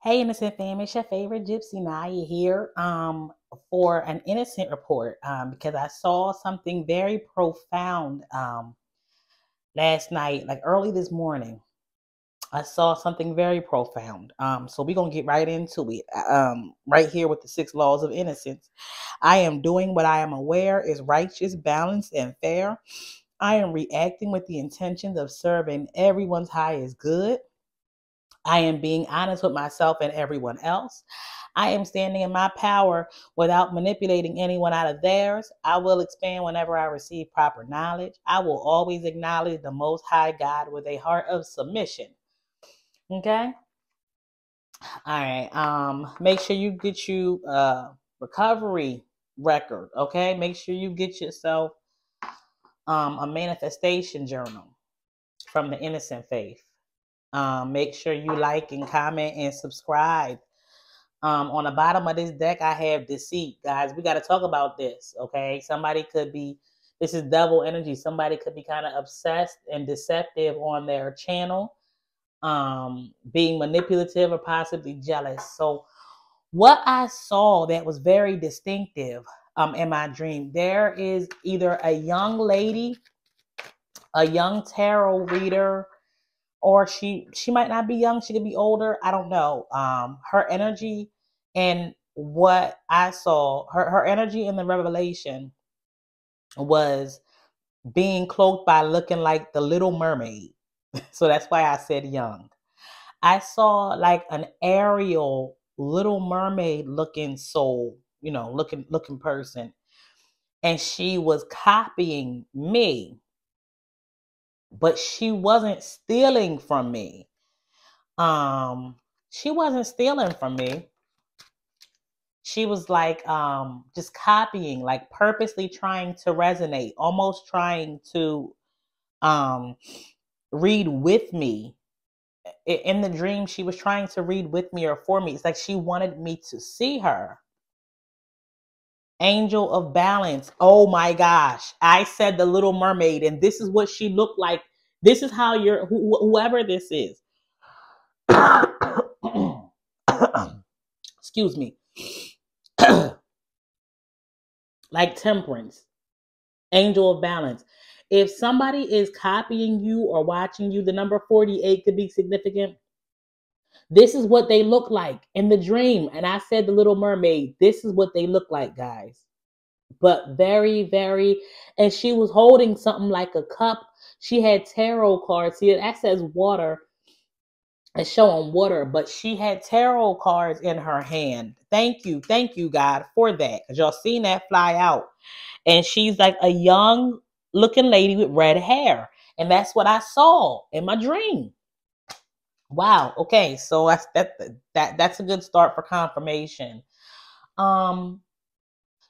Hey, innocent fam, it's your favorite Gypsy Naya here um, for an innocent report um, because I saw something very profound um, last night, like early this morning. I saw something very profound. Um, so we're going to get right into it. Um, right here with the six laws of innocence. I am doing what I am aware is righteous, balanced, and fair. I am reacting with the intentions of serving everyone's highest good. I am being honest with myself and everyone else. I am standing in my power without manipulating anyone out of theirs. I will expand whenever I receive proper knowledge. I will always acknowledge the Most High God with a heart of submission. Okay? All right. Um, make sure you get you a recovery record. Okay, make sure you get yourself um, a manifestation journal from the innocent faith. Um, make sure you like and comment and subscribe. Um, on the bottom of this deck, I have deceit, guys. We got to talk about this, okay? Somebody could be, this is double energy. Somebody could be kind of obsessed and deceptive on their channel, um, being manipulative or possibly jealous. So, what I saw that was very distinctive um, in my dream, there is either a young lady, a young tarot reader, or she she might not be young she could be older i don't know. Um her energy and what i saw her her energy in the revelation was being cloaked by looking like the little mermaid. So that's why i said young. I saw like an Ariel little mermaid looking soul you know looking looking person. And she was copying me but she wasn't stealing from me. Um, she wasn't stealing from me. She was like um just copying, like purposely trying to resonate, almost trying to um read with me. In the dream, she was trying to read with me or for me. It's like she wanted me to see her. Angel of Balance. Oh my gosh. I said the Little Mermaid, and this is what she looked like. This is how you're, wh- whoever this is. Excuse me. like Temperance, Angel of Balance. If somebody is copying you or watching you, the number 48 could be significant. This is what they look like in the dream. And I said, The Little Mermaid, this is what they look like, guys. But very, very, and she was holding something like a cup. She had tarot cards. See, that says water. It's showing water, but she had tarot cards in her hand. Thank you. Thank you, God, for that. Because y'all seen that fly out. And she's like a young looking lady with red hair. And that's what I saw in my dream. Wow. Okay. So that's that that that's a good start for confirmation. Um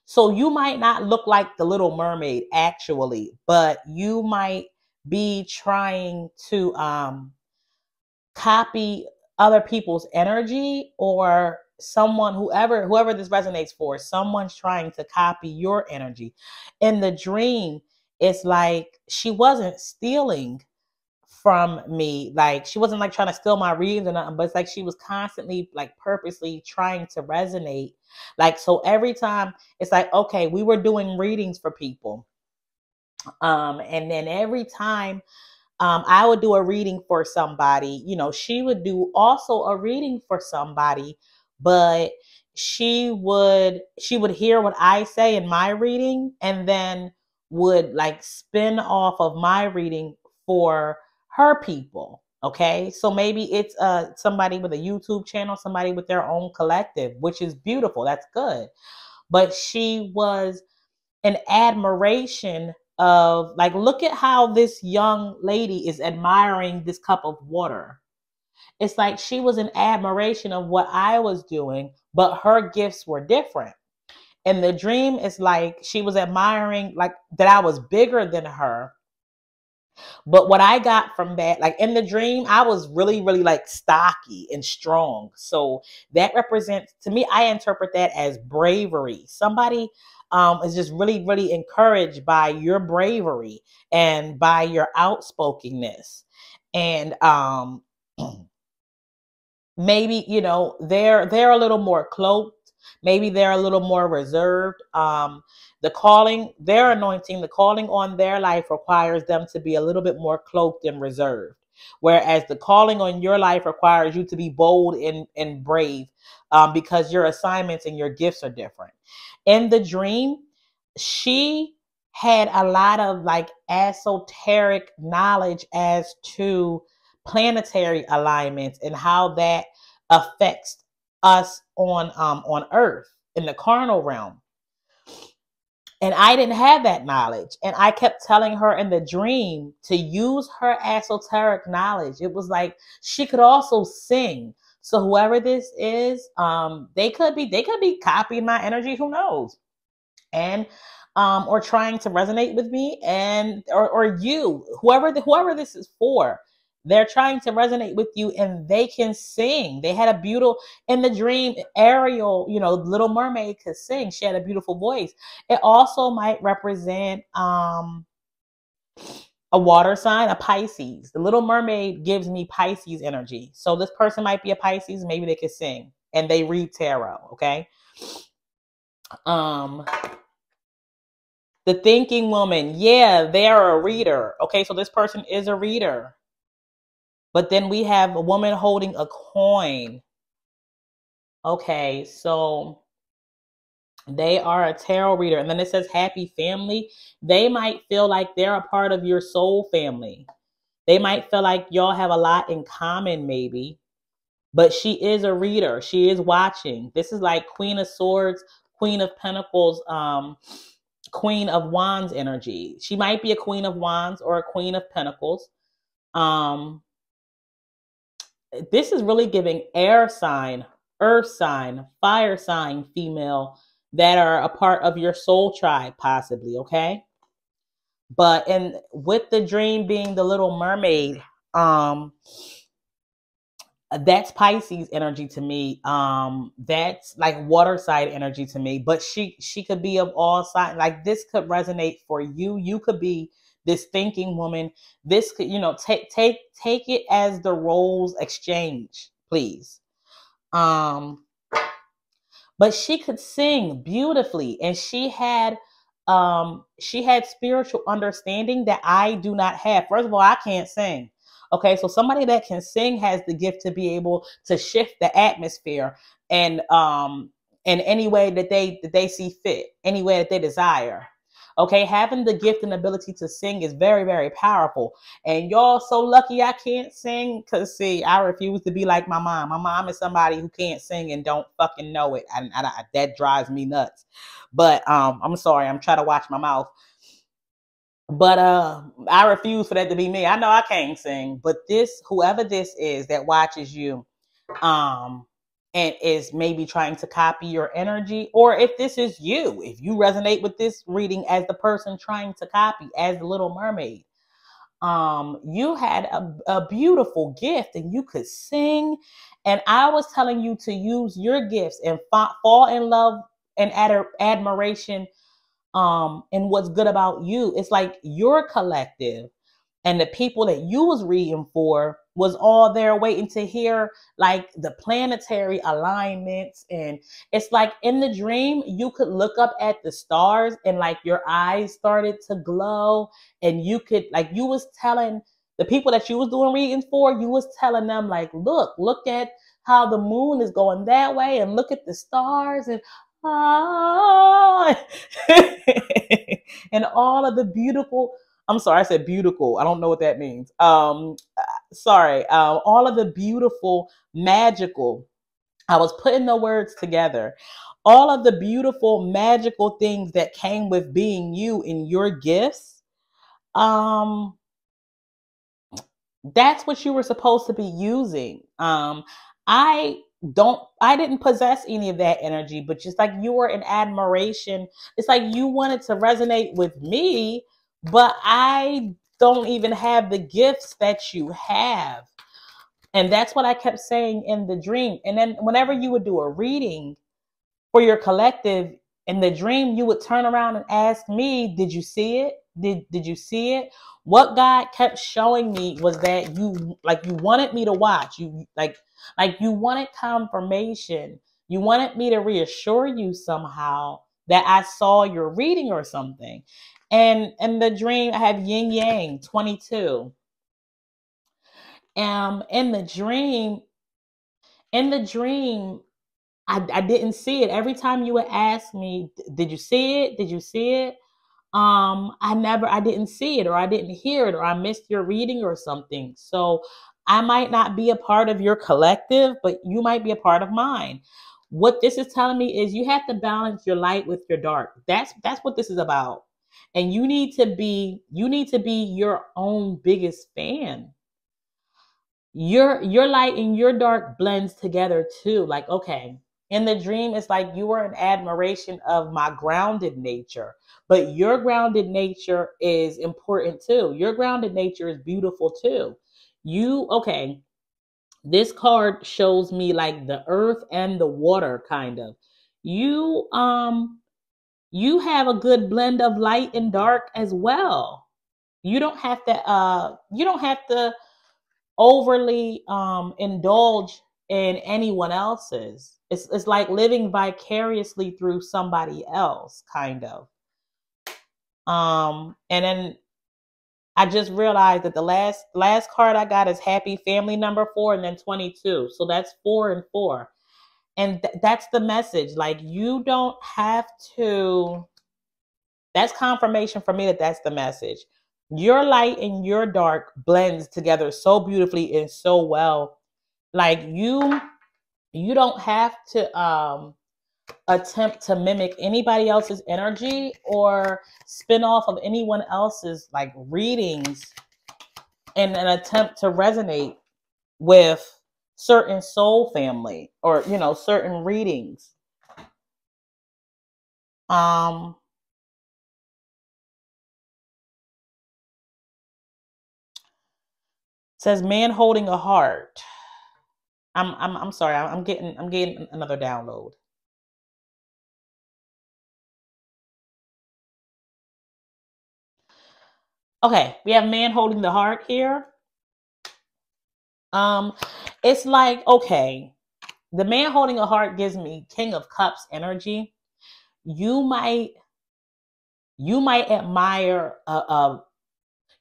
so you might not look like the little mermaid actually, but you might be trying to um copy other people's energy or someone whoever whoever this resonates for someone's trying to copy your energy. In the dream it's like she wasn't stealing from me. Like she wasn't like trying to steal my readings or nothing, but it's like she was constantly like purposely trying to resonate. Like so every time it's like, okay, we were doing readings for people. Um, and then every time um, I would do a reading for somebody, you know, she would do also a reading for somebody, but she would she would hear what I say in my reading and then would like spin off of my reading for her people. Okay, so maybe it's uh somebody with a YouTube channel, somebody with their own collective, which is beautiful. That's good. But she was an admiration of like, look at how this young lady is admiring this cup of water. It's like she was an admiration of what I was doing, but her gifts were different. And the dream is like she was admiring like that I was bigger than her but what I got from that, like in the dream, I was really, really like stocky and strong. So that represents to me, I interpret that as bravery. Somebody um, is just really, really encouraged by your bravery and by your outspokenness. And um maybe you know they're they're a little more cloaked maybe they're a little more reserved um the calling their anointing the calling on their life requires them to be a little bit more cloaked and reserved. Whereas the calling on your life requires you to be bold and, and brave um, because your assignments and your gifts are different. In the dream she had a lot of like esoteric knowledge as to planetary alignments and how that affects us on um on earth in the carnal realm and i didn't have that knowledge. And i kept telling her in the dream to use her esoteric knowledge. It was like she could also sing. So whoever this is um they could be they could be copying my energy who knows? And um or trying to resonate with me and or, or you whoever the, whoever this is for they're trying to resonate with you and they can sing. They had a beautiful, in the dream, Ariel, you know, Little Mermaid could sing. She had a beautiful voice. It also might represent um, a water sign, a Pisces. The Little Mermaid gives me Pisces energy. So this person might be a Pisces. Maybe they could sing and they read tarot. Okay. Um, the thinking woman, yeah, they're a reader. Okay, so this person is a reader. But then we have a woman holding a coin. Okay, so they are a tarot reader. And then it says happy family. They might feel like they're a part of your soul family. They might feel like y'all have a lot in common, maybe. But she is a reader. She is watching. This is like Queen of Swords, Queen of Pentacles, um, Queen of Wands energy. She might be a Queen of Wands or a Queen of Pentacles. Um, this is really giving air sign, earth sign, fire sign female that are a part of your soul tribe, possibly, okay? But and with the dream being the little mermaid, um, that's Pisces energy to me. Um, that's like water side energy to me. But she she could be of all sides. Like this could resonate for you. You could be this thinking woman this could you know take take take it as the roles exchange please. Um but she could sing beautifully and she had um she had spiritual understanding that I do not have. First of all I can't sing. Okay so somebody that can sing has the gift to be able to shift the atmosphere and um in any way that they that they see fit any way that they desire Okay, having the gift and ability to sing is very, very powerful. And y'all so lucky I can't sing because, see, I refuse to be like my mom. My mom is somebody who can't sing and don't fucking know it. And, that drives me nuts. But um, I'm sorry, I'm trying to watch my mouth. But uh, I refuse for that to be me. I know I can't sing, but this, whoever this is that watches you, um, and is maybe trying to copy your energy, or if this is you, if you resonate with this reading as the person trying to copy, as the Little Mermaid, um, you had a, a beautiful gift and you could sing. And I was telling you to use your gifts and fa- fall in love and ad- admiration um and what's good about you. It's like your collective and the people that you was reading for was all there waiting to hear like the planetary alignments. And it's like in the dream you could look up at the stars and like your eyes started to glow. And you could like you was telling the people that you was doing readings for you was telling them like look look at how the moon is going that way and look at the stars and ah. And all of the beautiful I'm sorry, I said beautiful. I don't know what that means. Um, sorry. Uh, all of the beautiful, magical. I was putting the words together. All of the beautiful, magical things that came with being you in your gifts. Um, that's what you were supposed to be using. Um, I don't I didn't possess any of that energy, but just like you were in admiration, it's like you wanted to resonate with me but I don't even have the gifts that you have. And that's what I kept saying in the dream. And then whenever you would do a reading for your collective, in the dream you would turn around and ask me, "Did you see it? Did did you see it?" What God kept showing me was that you like you wanted me to watch. You like like you wanted confirmation. You wanted me to reassure you somehow that I saw your reading or something. And in the dream, I have yin yang 22. Um, in the dream, in the dream, I, I didn't see it. Every time you would ask me, did you see it? Did you see it? Um, I never, I didn't see it, or I didn't hear it, or I missed your reading or something. So I might not be a part of your collective, but you might be a part of mine. What this is telling me is you have to balance your light with your dark. That's that's what this is about. And you need to be you need to be your own biggest fan. Your your light and your dark blends together too. Like okay, in the dream it's like you were in admiration of my grounded nature but your grounded nature is important too your grounded nature is beautiful too you okay this card shows me like the earth and the water kind of you um you have a good blend of light and dark as well you don't have to uh you don't have to overly um indulge in anyone else's it's it's like living vicariously through somebody else kind of um and then I just realized that the last last card I got is happy family number 4 and then 22. So that's 4 and 4. And th- that's the message. Like you don't have to That's confirmation for me that that's the message. Your light and your dark blends together so beautifully and so well. Like you you don't have to um attempt to mimic anybody else's energy or spin off of anyone else's like readings in an attempt to resonate with certain soul family or you know certain readings. Um says man holding a heart. I'm i'm, I'm sorry i'm getting i'm getting another download. Okay, we have man holding the heart here. Um, it's like, okay, the man holding a heart gives me King of Cups energy. You might you might admire uh, uh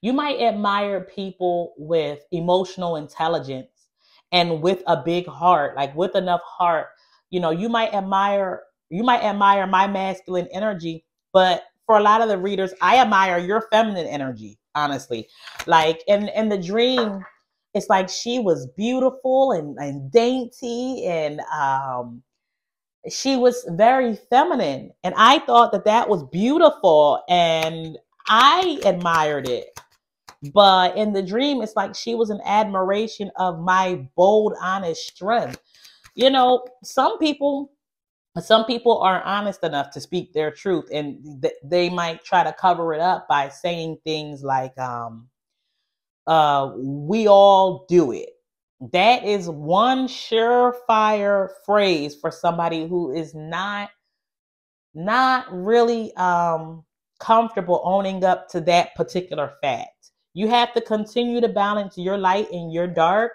you might admire people with emotional intelligence and with a big heart, like with enough heart. You know, you might admire you might admire my masculine energy, but for a lot of the readers, I admire your feminine energy, honestly. Like in in the dream, it's like she was beautiful and, and dainty and um she was very feminine and I thought that that was beautiful and I admired it. But in the dream, it's like she was an admiration of my bold, honest strength. You know, some people some people aren't honest enough to speak their truth and th- they might try to cover it up by saying things like um uh we all do it. That is one surefire phrase for somebody who is not not really um comfortable owning up to that particular fact. You have to continue to balance your light and your dark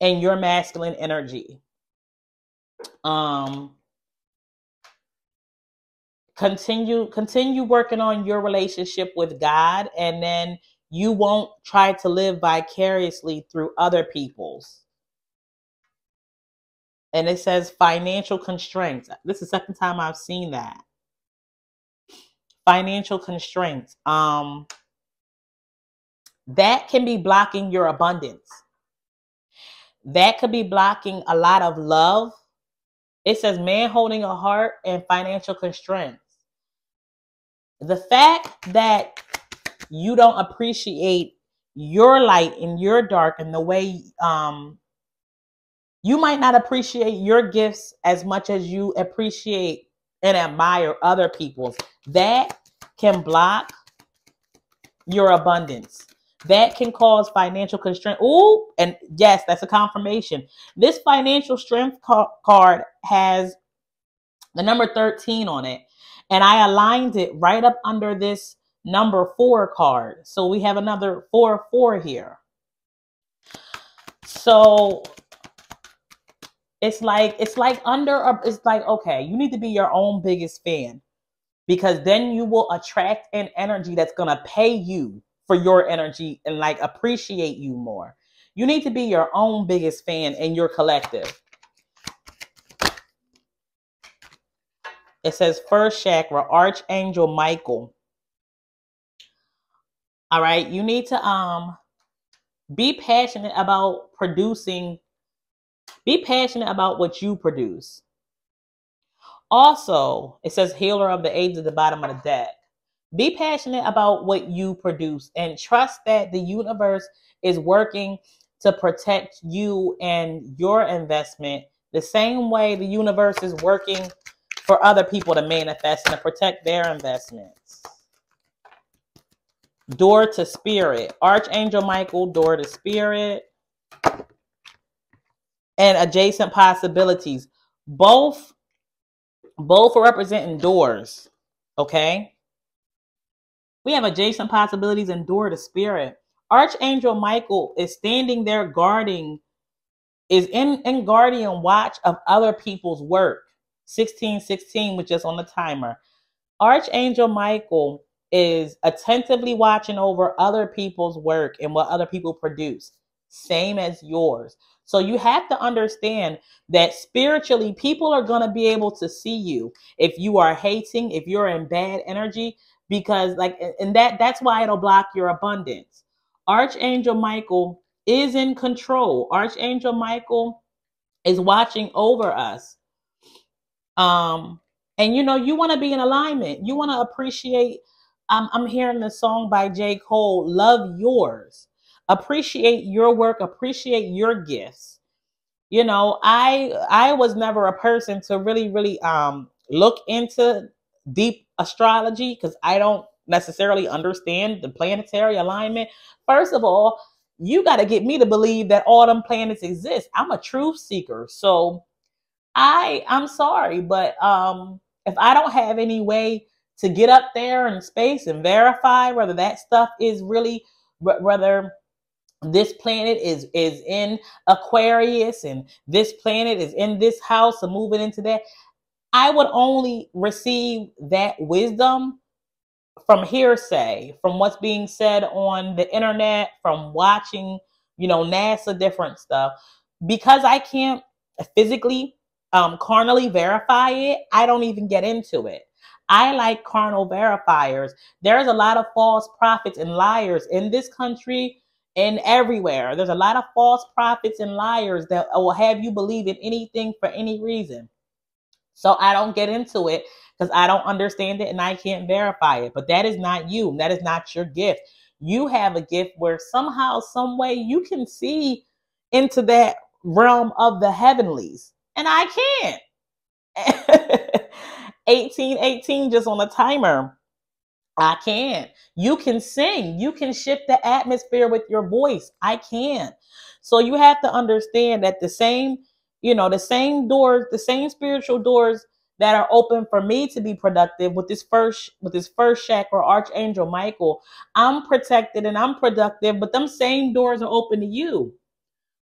and your masculine energy. Um continue continue working on your relationship with God and then you won't try to live vicariously through other people's. And it says financial constraints. This is the second time i've seen that. Financial constraints. Um that can be blocking your abundance. That could be blocking a lot of love. It says man holding a heart and financial constraints. The fact that you don't appreciate your light and your dark and the way um you might not appreciate your gifts as much as you appreciate and admire other people's that can block your abundance. That can cause financial constraint. Oh and yes that's a confirmation. This financial strength ca- card has the number 13 on it And I aligned it right up under this number four card. So we have another four, four here. So it's like, it's like under, a, it's like, okay, you need to be your own biggest fan because then you will attract an energy that's going to pay you for your energy and like appreciate you more. You need to be your own biggest fan in your collective. It says first chakra, Archangel Michael. All right, you need to um be passionate about producing be passionate about what you produce. Also, it says healer of the age at the bottom of the deck. Be passionate about what you produce and trust that the universe is working to protect you and your investment the same way the universe is working for other people to manifest and to protect their investments. Door to spirit. Archangel Michael, door to spirit. And adjacent possibilities. Both both are representing doors. Okay. We have adjacent possibilities and door to spirit. Archangel Michael is standing there guarding, is in, in guardian watch of other people's work. 1616, which is on the timer. Archangel Michael is attentively watching over other people's work and what other people produce, same as yours. So you have to understand that spiritually, people are going to be able to see you if you are hating, if you're in bad energy, because like, and that that's why it'll block your abundance. Archangel Michael is in control. Archangel Michael is watching over us. Um, and you know, you want to be in alignment. You want to appreciate. I'm hearing the song by J. Cole, Love Yours. Appreciate your work, appreciate your gifts. You know, I I was never a person to really, really um look into deep astrology because I don't necessarily understand the planetary alignment. First of all, you got to get me to believe that all them planets exist. I'm a truth seeker. So I I'm sorry, but um if I don't have any way to get up there in space and verify whether that stuff is really whether this planet is is in Aquarius and this planet is in this house and moving into that, I would only receive that wisdom from hearsay, from what's being said on the internet, from watching, you know, NASA different stuff. Because I can't physically um, carnally verify it, I don't even get into it. I like carnal verifiers. There's a lot of false prophets and liars in this country and everywhere. There's a lot of false prophets and liars that will have you believe in anything for any reason. So I don't get into it because I don't understand it and I can't verify it. But that is not you. That is not your gift. You have a gift where somehow, some way you can see into that realm of the heavenlies and I can't. 1818 just on the timer. I can't. You can sing. You can shift the atmosphere with your voice. I can't. So you have to understand that the same, you know, the same doors, the same spiritual doors that are open for me to be productive with this first with this first chakra archangel michael i'm protected and i'm productive but them same doors are open to you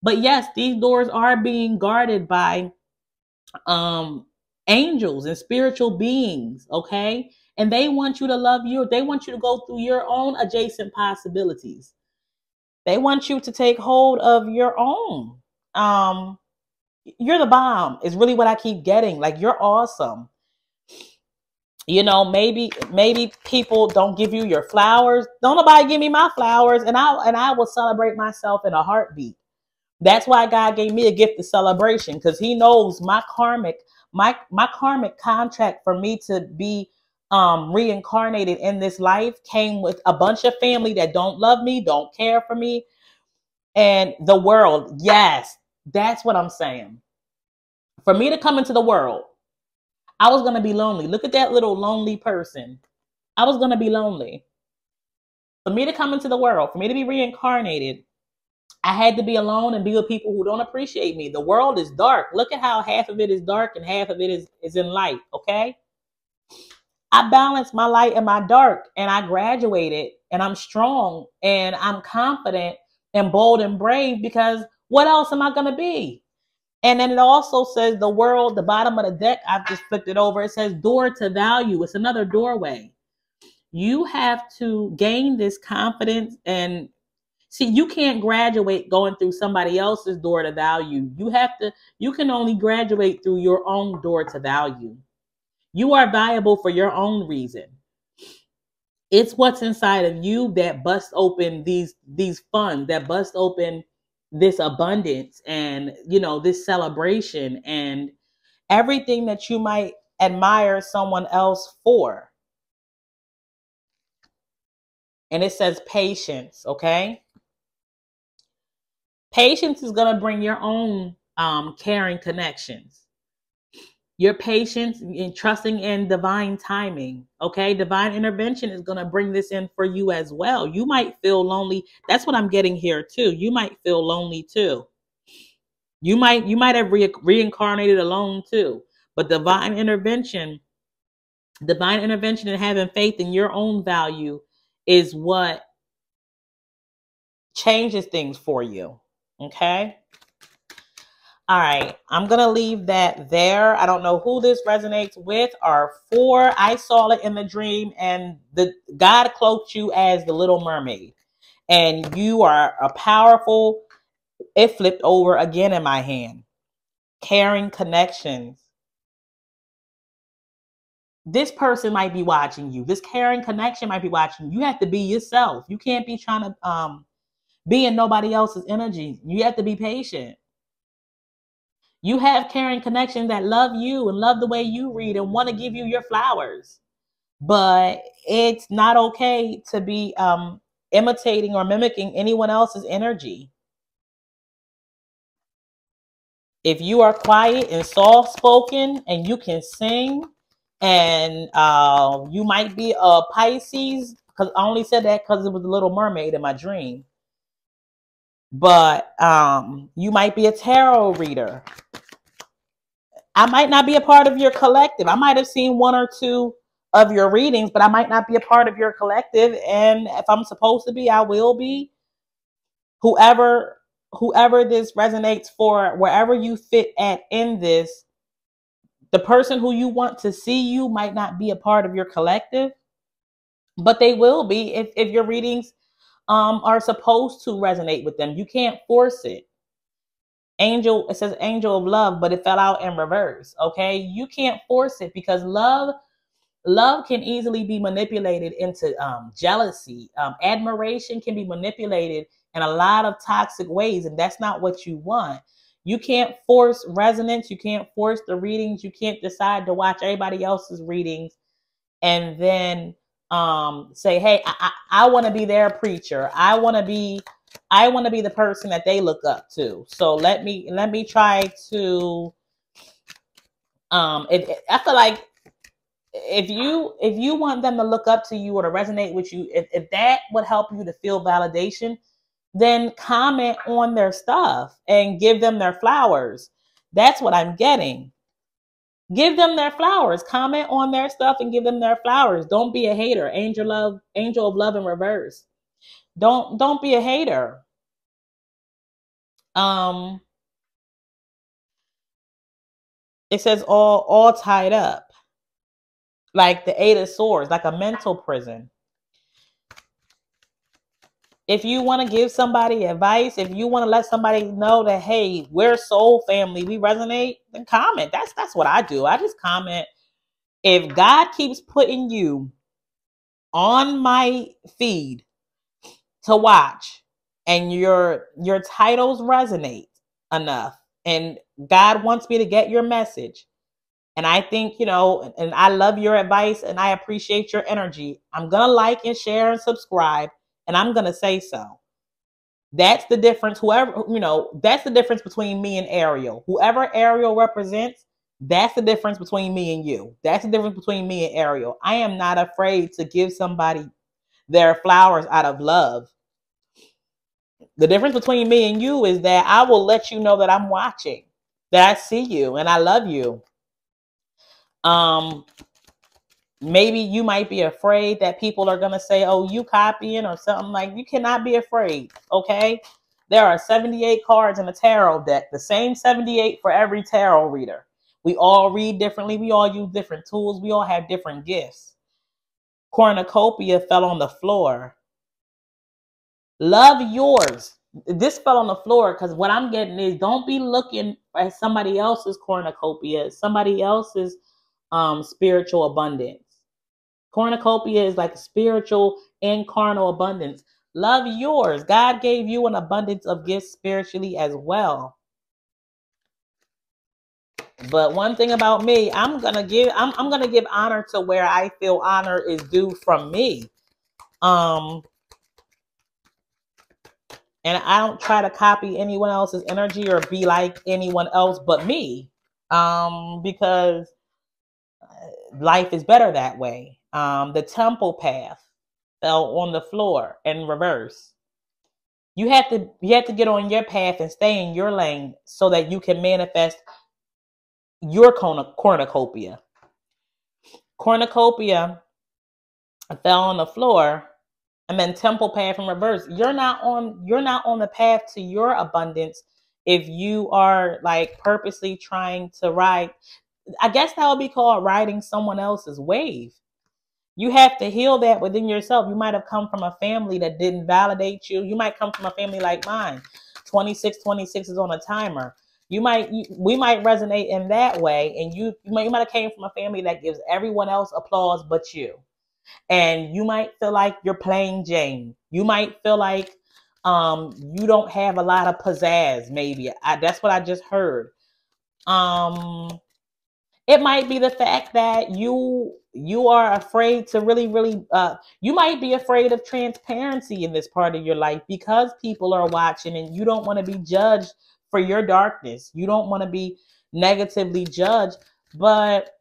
but yes, these doors are being guarded by um angels and spiritual beings, okay? And they want you to love you. They want you to go through your own adjacent possibilities. They want you to take hold of your own. Um you're the bomb is really what I keep getting. Like you're awesome. You know, maybe maybe people don't give you your flowers. Don't nobody give me my flowers and I and I will celebrate myself in a heartbeat. That's why God gave me a gift of celebration because He knows my karmic, my my karmic contract for me to be um, reincarnated in this life came with a bunch of family that don't love me, don't care for me, and the world. Yes, that's what I'm saying. For me to come into the world, I was gonna be lonely. Look at that little lonely person. I was gonna be lonely. For me to come into the world, for me to be reincarnated, I had to be alone and be with people who don't appreciate me. The world is dark. Look at how half of it is dark and half of it is, is in light. Okay. I balance my light and my dark, and I graduated, and I'm strong, and I'm confident, and bold and brave because what else am I going to be? And then it also says the world, the bottom of the deck, I've just flipped it over. It says door to value. It's another doorway. You have to gain this confidence and see, you can't graduate going through somebody else's door to value. You have to, you can only graduate through your own door to value. You are valuable for your own reason. It's what's inside of you that busts open these these funds, that busts open this abundance and you know this celebration and everything that you might admire someone else for. And it says patience, okay? Patience is going to bring your own um, caring connections your patience and trusting in divine timing. Okay. Divine intervention is going to bring this in for you as well. You might feel lonely. That's what I'm getting here too. You might feel lonely too. You might, you might have re- reincarnated alone too, but divine intervention, divine intervention and having faith in your own value is what changes things for you. Okay. All right, I'm gonna leave that there. I don't know who this resonates with or for. I saw it in the dream, and the God cloaked you as the Little Mermaid, and you are a powerful. It flipped over again in my hand. Caring connections. This person might be watching you. This caring connection might be watching you. You have to be yourself. You can't be trying to um be in nobody else's energy. You have to be patient you have caring connections that love you and love the way you read and want to give you your flowers. But it's not okay to be um, imitating or mimicking anyone else's energy. If you are quiet and soft spoken and you can sing, and uh, you might be a Pisces, because I only said that because it was a little mermaid in my dream. But um, you might be a tarot reader I might not be a part of your collective. I might have seen one or two of your readings, but I might not be a part of your collective. And if I'm supposed to be, I will be. Whoever whoever this resonates for, wherever you fit at in this, the person who you want to see you might not be a part of your collective, but they will be if, if your readings um, are supposed to resonate with them. You can't force it. Angel it says angel of love but it fell out in reverse okay? You can't force it because love love can easily be manipulated into um, jealousy. Um, admiration can be manipulated in a lot of toxic ways and that's not what you want. You can't force resonance. You can't force the readings. You can't decide to watch everybody else's readings and then um, say hey i, I, I want to be their preacher i want to be I want to be the person that they look up to. So let me let me try to um it, it, I feel like if you if you want them to look up to you or to resonate with you, if, if that would help you to feel validation, then comment on their stuff and give them their flowers. That's what I'm getting. Give them their flowers. Comment on their stuff and give them their flowers. Don't be a hater. Angel love, angel of love in reverse. Don't don't be a hater. Um it says all all tied up. Like the eight of swords, like a mental prison. If you want to give somebody advice, if you want to let somebody know that hey, we're soul family, we resonate, then comment. That's that's what I do. I just comment. If God keeps putting you on my feed to watch and your your titles resonate enough and God wants me to get your message and I think, you know, and I love your advice and I appreciate your energy. I'm going to like and share and subscribe and I'm going to say so. That's the difference. Whoever, you know, that's the difference between me and Ariel. Whoever Ariel represents, that's the difference between me and you. That's the difference between me and Ariel. I am not afraid to give somebody their flowers out of love. The difference between me and you is that I will let you know that I'm watching, that I see you and I love you. Um, maybe you might be afraid that people are going to say, oh, you copying or something like you cannot be afraid. Okay. There are 78 cards in a tarot deck, the same 78 for every tarot reader. We all read differently. We all use different tools. We all have different gifts. Cornucopia fell on the floor. Love yours. This fell on the floor because what I'm getting is don't be looking at somebody else's cornucopia, somebody else's um, spiritual abundance. Cornucopia is like spiritual and carnal abundance. Love yours. God gave you an abundance of gifts spiritually as well. But one thing about me, I'm gonna give I'm I'm gonna give honor to where I feel honor is due from me. Um and I don't try to copy anyone else's energy or be like anyone else but me. Um because uh, life is better that way. Um the temple path fell on the floor in reverse. You have to you have to get on your path and stay in your lane so that you can manifest your cornucopia. Cornucopia fell on the floor and then temple path in reverse. You're not on you're not on the path to your abundance if you are like purposely trying to ride. I guess that would be called riding someone else's wave. You have to heal that within yourself. You might have come from a family that didn't validate you. You might come from a family like mine. 26, 26 is on a timer you might you, we might resonate in that way and you you might, you might have came from a family that gives everyone else applause but you and you might feel like you're playing jane you might feel like um you don't have a lot of pizzazz maybe I, that's what i just heard um it might be the fact that you you are afraid to really really uh you might be afraid of transparency in this part of your life because people are watching and you don't want to be judged for your darkness. You don't want to be negatively judged, but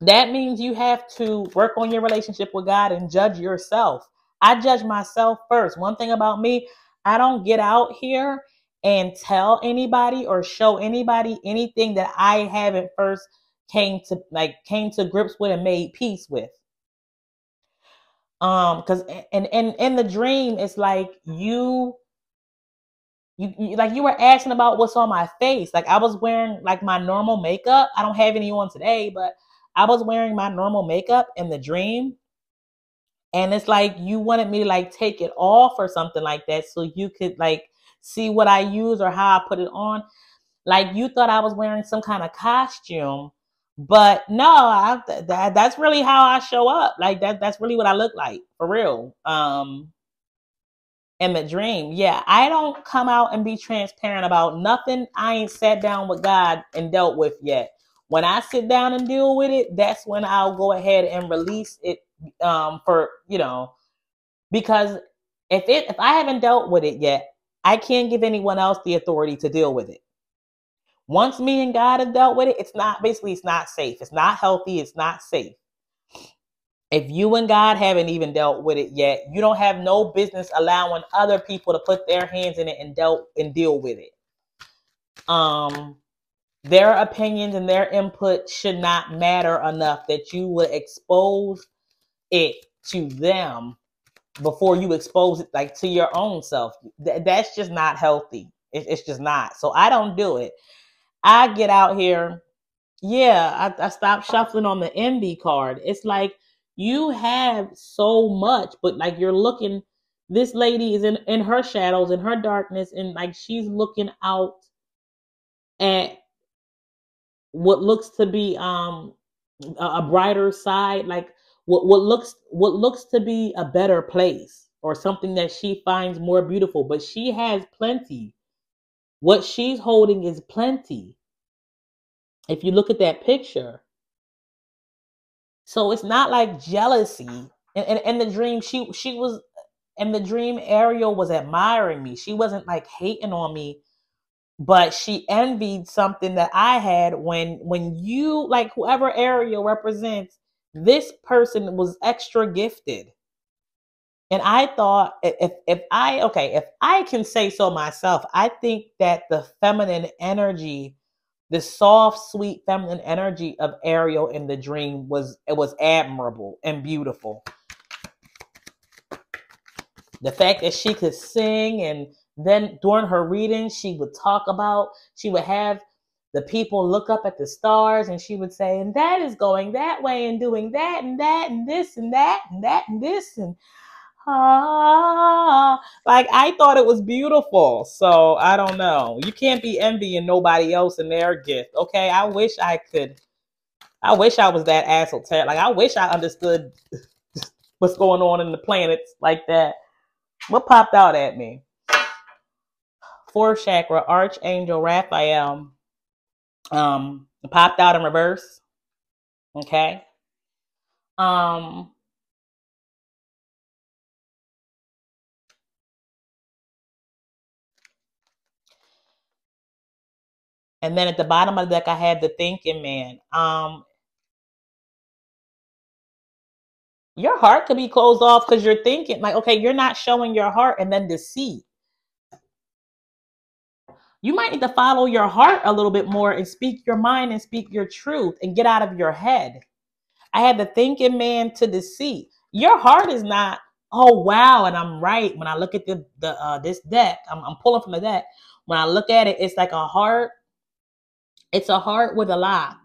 that means you have to work on your relationship with God and judge yourself. I judge myself first. One thing about me, I don't get out here and tell anybody or show anybody anything that I haven't first came to like came to grips with and made peace with um because and and in the dream it's like you you, you, like you were asking about what's on my face. Like I was wearing like my normal makeup. I don't have any on today, but I was wearing my normal makeup in the dream. And it's like you wanted me to like take it off or something like that so you could like see what I use or how I put it on. Like you thought I was wearing some kind of costume, but no, I, that, that's really how I show up. Like that that's really what I look like for real. Um in the dream. Yeah, I don't come out and be transparent about nothing I ain't sat down with God and dealt with yet. When I sit down and deal with it, that's when I'll go ahead and release it um, for, you know, because if it if I haven't dealt with it yet, I can't give anyone else the authority to deal with it. Once me and God have dealt with it, it's not basically it's not safe. It's not healthy, it's not safe. If you and God haven't even dealt with it yet, you don't have no business allowing other people to put their hands in it and dealt and deal with it. Um, their opinions and their input should not matter enough that you would expose it to them before you expose it like to your own self. Th- that's just not healthy. It- it's just not. So I don't do it. I get out here. Yeah, I, I stopped shuffling on the envy card. It's like you have so much, but like you're looking, this lady is in, in her shadows, in her darkness, and like she's looking out at what looks to be um a, a brighter side, like what what looks what looks to be a better place or something that she finds more beautiful, but she has plenty. What she's holding is plenty. If you look at that picture, so it's not like jealousy. And in, in the dream, she she was in the dream, Ariel was admiring me. She wasn't like hating on me, but she envied something that I had when when you like whoever Ariel represents, this person was extra gifted. And I thought if if I okay, if I can say so myself, I think that the feminine energy the soft, sweet, feminine energy of Ariel in the dream was it was admirable and beautiful. The fact that she could sing and then during her reading, she would talk about, she would have the people look up at the stars and she would say, and that is going that way and doing that and that and this and that and that and this and ah like I thought it was beautiful. So I don't know. You can't be envying nobody else and their gift. Okay. I wish I could I wish I was that esoteric. Like I wish I understood what's going on in the planets like that. What popped out at me? Fourth chakra, Archangel Raphael um, popped out in reverse. Okay. Um, and then at the bottom of the deck, I had the thinking man. Um, your heart could be closed off because you're thinking like, okay, you're not showing your heart, and then deceit you might need to follow your heart a little bit more and speak your mind and speak your truth and get out of your head. I had the thinking man to deceit. Your heart is not, oh wow, and I'm right. When I look at the the uh, this deck, I'm, I'm pulling from the deck. When I look at it, it's like a heart. It's a heart with a lock,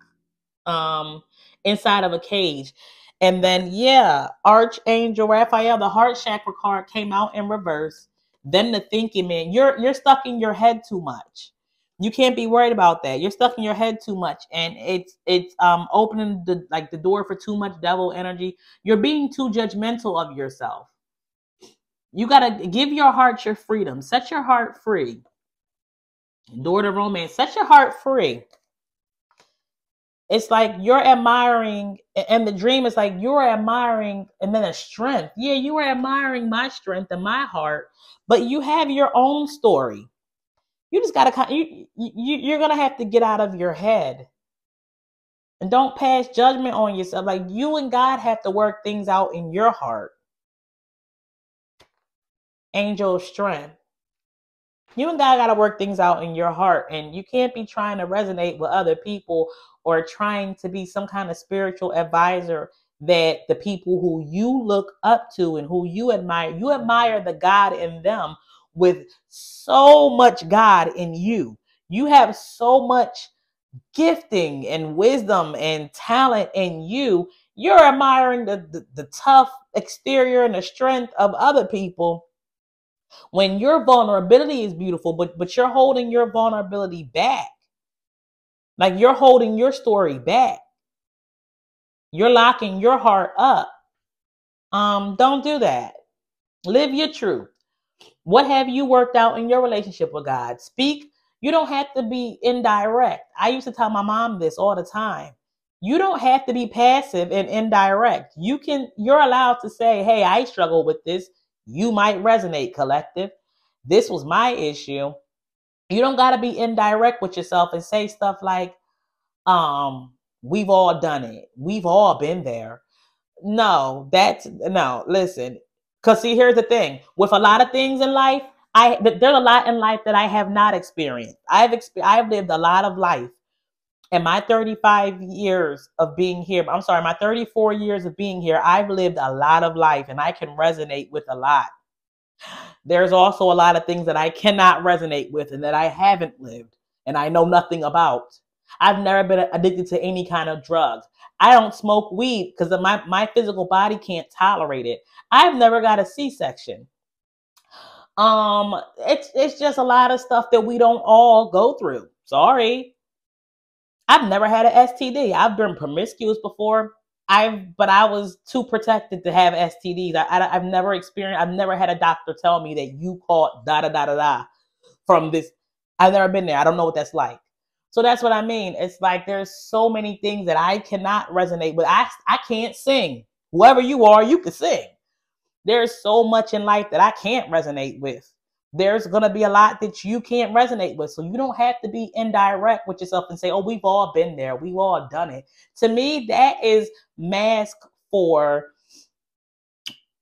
um, inside of a cage. And then yeah, Archangel Raphael, the heart chakra card came out in reverse. Then the thinking man you're you're stuck in your head too much. You can't be worried about that. You're stuck in your head too much. And it's it's um opening the like the door for too much devil energy. You're being too judgmental of yourself. You got to give your heart your freedom. Set your heart free door to romance set your heart free. It's like you're admiring and the dream is like you're admiring and then a strength. Yeah you are admiring my strength and my heart but you have your own story. You just gotta you, you you're gonna have to get out of your head. And don't pass judgment on yourself. Like you and god have to work things out in your heart. Angel strength you and God got to work things out in your heart, and you can't be trying to resonate with other people or trying to be some kind of spiritual advisor that the people who you look up to and who you admire, you admire the God in them with so much God in you. You have so much gifting and wisdom and talent in you. You're admiring the, the, the tough exterior and the strength of other people when your vulnerability is beautiful, but but you're holding your vulnerability back. Like you're holding your story back. You're locking your heart up. Um, don't do that. Live your truth. What have you worked out in your relationship with God? Speak. You don't have to be indirect. I used to tell my mom this all the time. You don't have to be passive and indirect. You can you're allowed to say, "Hey, I struggle with this. You might resonate, collective. This was my issue. You don't got to be indirect with yourself and say stuff like, um, we've all done it. We've all been there. No, that's no, listen. Cause see, here's the thing. With a lot of things in life, I there's a lot in life that I have not experienced. I've exp- I've lived a lot of life in my 35 years of being here, I'm sorry, my 34 years of being here, I've lived a lot of life and I can resonate with a lot. There's also a lot of things that I cannot resonate with and that I haven't lived and I know nothing about. I've never been addicted to any kind of drugs. I don't smoke weed because my, my physical body can't tolerate it. I've never got a C-section. Um, it's it's just a lot of stuff that we don't all go through. Sorry. I've never had an STD. I've been promiscuous before. I've, but I was too protected to have STDs. I, I, have never experienced. I've never had a doctor tell me that you caught da da da da da from this. I've never been there. I don't know what that's like. So that's what I mean. It's like there's so many things that I cannot resonate with. I I can't sing. Whoever you are, you can sing. There's so much in life that I can't resonate with there's going to be a lot that you can't resonate with. So you don't have to be indirect with yourself and say, oh, we've all been there. We've all done it. To me, that is mask for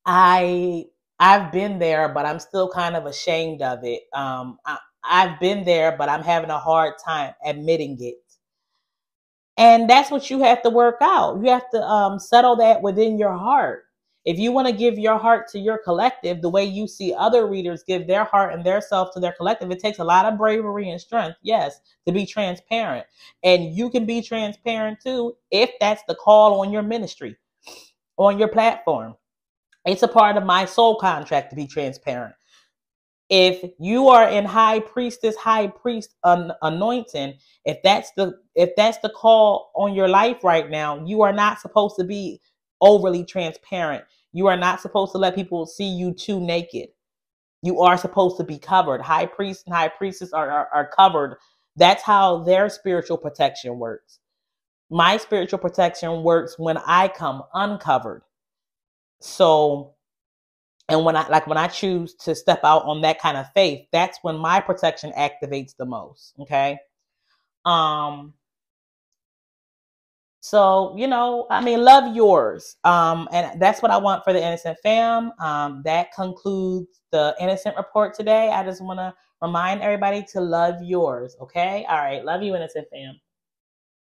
I I've been there, but I'm still kind of ashamed of it. Um, I, I've been there, but I'm having a hard time admitting it. And that's what you have to work out. You have to um, settle that within your heart. If you want to give your heart to your collective the way you see other readers give their heart and their self to their collective, it takes a lot of bravery and strength, yes, to be transparent. And you can be transparent too if that's the call on your ministry, on your platform. It's a part of my soul contract to be transparent. If you are in high priestess, high priest an- anointing, if that's the if that's the call on your life right now, you are not supposed to be overly transparent. You are not supposed to let people see you too naked. You are supposed to be covered. High priests and high priestesses are, are, are covered. That's how their spiritual protection works. My spiritual protection works when I come uncovered. So, and when I like when I choose to step out on that kind of faith, that's when my protection activates the most. Okay. Um, so, you know, I mean, love yours. Um, and that's what I want for the Innocent Fam. Um, that concludes the Innocent Report today. I just want to remind everybody to love yours. Okay. All right. Love you, Innocent Fam.